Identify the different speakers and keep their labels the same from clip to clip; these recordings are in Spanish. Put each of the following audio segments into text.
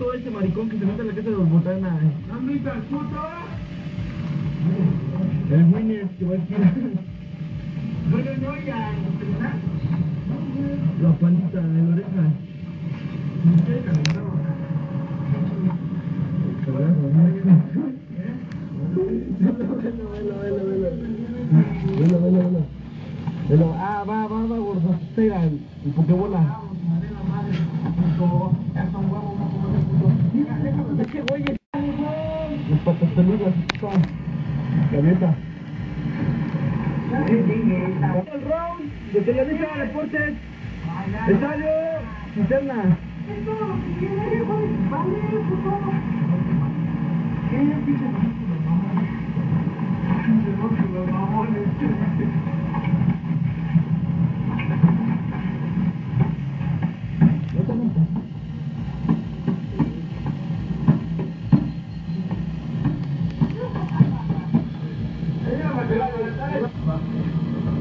Speaker 1: puto ese maricón que se mete en la casa de los botanas.
Speaker 2: ¿Han visto al puto?
Speaker 1: El Winner que va a esquivar.
Speaker 2: Bueno, no, ya.
Speaker 1: La pandita de la oreja. Velo, velo, velo. Velo. Ah, va, va, va, gordo. Güey es... Las patas de Deportes. Estadio Cisterna. No te metas.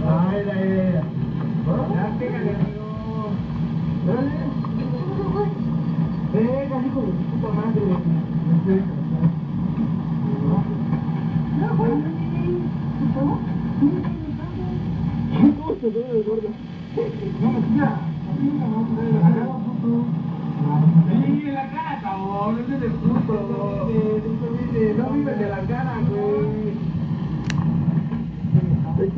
Speaker 1: Ay, la idea.
Speaker 2: Ya, pégale, amigo.
Speaker 1: Venga, hijo de puta madre. No sé. ¿Cómo se ve el gordo?
Speaker 2: No me tira. Sí, en la cara, cabrón. No es puto.
Speaker 1: No vive de la cara, güey.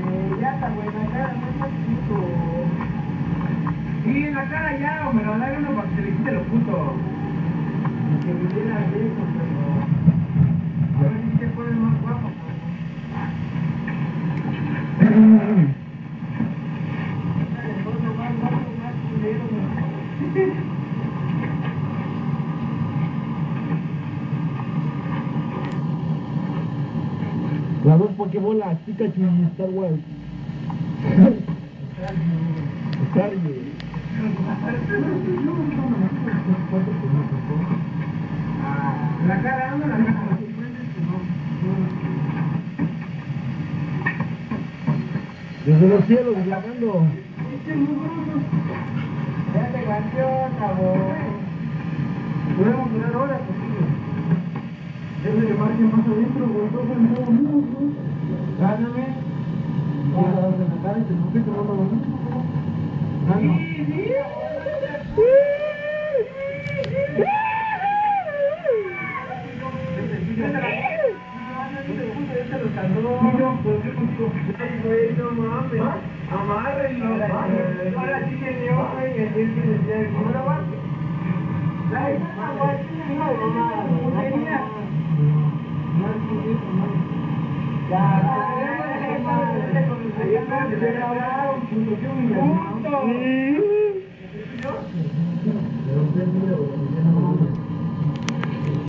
Speaker 2: güey. Ya está, güey, en la cara, no es puto. Sí, en la cara ya, hombre, dale uno para que se le quite lo puto. Que viniera de eso, pero... A ver si te pones más guapo, pues. Dale, gordo, más guapo, más culero, güey.
Speaker 1: Las dos pokebolas, Pikachu y Star Wars. Staryu.
Speaker 2: La cara, anda la cara.
Speaker 1: Desde los cielos, grabando.
Speaker 2: Ya te campeón, cabrón. Podemos durar horas
Speaker 1: margen más adentro, güey. Todo el mundo mismo, güey.
Speaker 2: Gáname.
Speaker 1: Vamos a darle la cara y te busque, te mando lo mismo, güey. Gano.
Speaker 2: No mames, amárrenlo. Ahora sí que le ojo y el que decía va. No. Se grabaron, ¡Punto!